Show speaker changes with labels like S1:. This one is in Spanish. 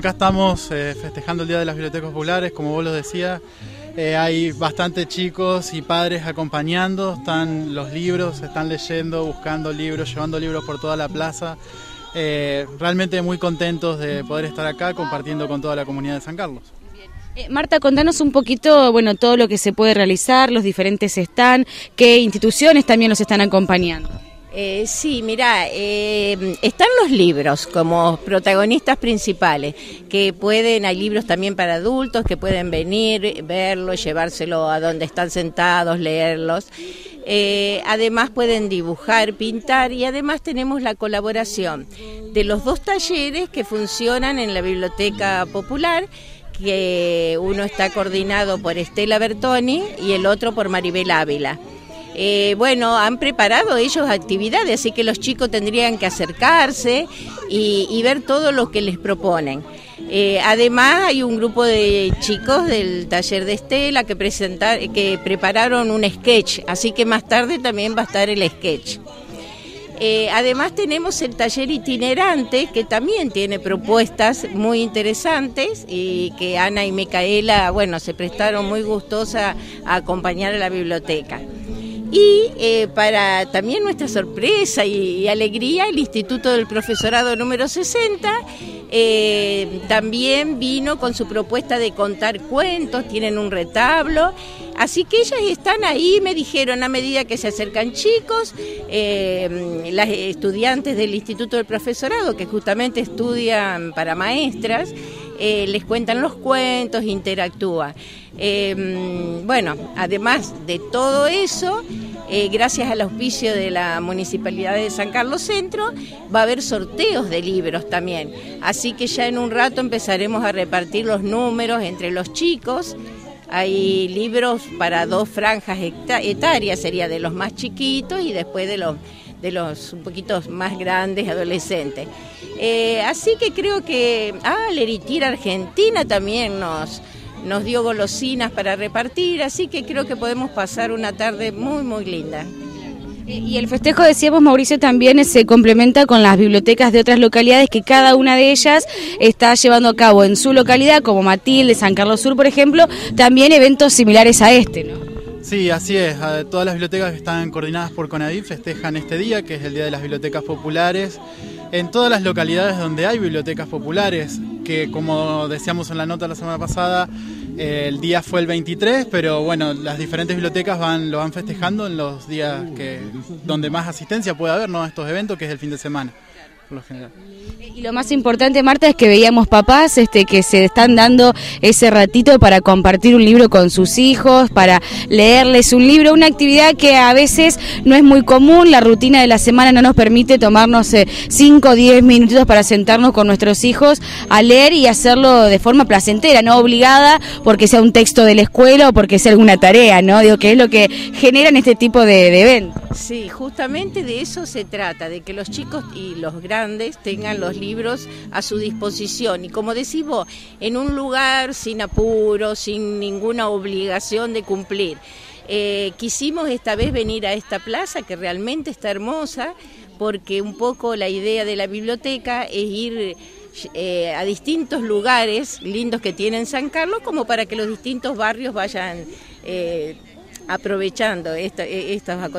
S1: Acá estamos eh, festejando el Día de las Bibliotecas Populares, como vos lo decías. Eh, hay bastantes chicos y padres acompañando, están los libros, están leyendo, buscando libros, llevando libros por toda la plaza. Eh, realmente muy contentos de poder estar acá compartiendo con toda la comunidad de San Carlos.
S2: Marta, contanos un poquito, bueno, todo lo que se puede realizar, los diferentes están, qué instituciones también los están acompañando.
S3: Eh, sí, mira, eh, están los libros como protagonistas principales, que pueden, hay libros también para adultos, que pueden venir, verlos, llevárselo a donde están sentados, leerlos. Eh, además pueden dibujar, pintar y además tenemos la colaboración de los dos talleres que funcionan en la Biblioteca Popular que uno está coordinado por Estela Bertoni y el otro por Maribel Ávila. Eh, bueno, han preparado ellos actividades, así que los chicos tendrían que acercarse y, ver todo lo que les proponen. Eh, además, hay un grupo de chicos del taller de Estela que, presentar, que prepararon un sketch, así que más tarde también va a estar el sketch. Eh, además tenemos el taller itinerante que también tiene propuestas muy interesantes y que Ana y Micaela, bueno, se prestaron muy gustosa a acompañar a la biblioteca. Y eh, para también nuestra sorpresa y, alegría, el Instituto del Profesorado número 60 eh, también vino con su propuesta de contar cuentos, tienen un retablo. Así que ellas están ahí, me dijeron, a medida que se acercan chicos, eh, las estudiantes del Instituto del Profesorado, que justamente estudian para maestras, les cuentan los cuentos, interactúan. bueno, además de todo eso, eh, gracias al auspicio de la Municipalidad de San Carlos Centro, va a haber sorteos de libros también. Así que ya en un rato empezaremos a repartir los números entre los chicos. Hay libros para dos franjas etarias, sería de los más chiquitos y después de los de los un poquito más grandes adolescentes. Eh, así que creo que, ah, Leritira Argentina también nos, nos dio golosinas para repartir, así que creo que podemos pasar una tarde muy, muy linda.
S2: Y el festejo, decíamos Mauricio, también se complementa con las bibliotecas de otras localidades que cada una de ellas está llevando a cabo en su localidad, como Matilde, San Carlos Sur, por ejemplo, también eventos similares a este, ¿no?
S1: Sí, así es. Todas las bibliotecas que están coordinadas por CONADIP festejan este día, que es el Día de las Bibliotecas Populares. En todas las localidades donde hay bibliotecas populares, que como decíamos en la nota la semana pasada, el día fue el 23, pero bueno, las diferentes bibliotecas van, lo van festejando en los días que, donde más asistencia puede haber ¿no? a estos eventos, que es el fin de semana.
S2: Y lo más importante, Marta, es que veíamos papás este, que se están dando ese ratito para compartir un libro con sus hijos, para leerles un libro, una actividad que a veces no es muy común, la rutina de la semana no nos permite tomarnos 5 o 10 minutos para sentarnos con nuestros hijos a leer y hacerlo de forma placentera, no obligada porque sea un texto de la escuela o porque sea alguna tarea, ¿no? Digo, que es lo que generan este tipo de, de eventos.
S3: Sí, justamente de eso se trata, de que los chicos y los grandes tengan los libros a su disposición. Y como decís vos, en un lugar sin apuro, sin ninguna obligación de cumplir. Eh, quisimos esta vez venir a esta plaza que realmente está hermosa, porque un poco la idea de la biblioteca es ir eh, a distintos lugares lindos que tiene San Carlos, como para que los distintos barrios vayan eh, aprovechando estos acontecimientos.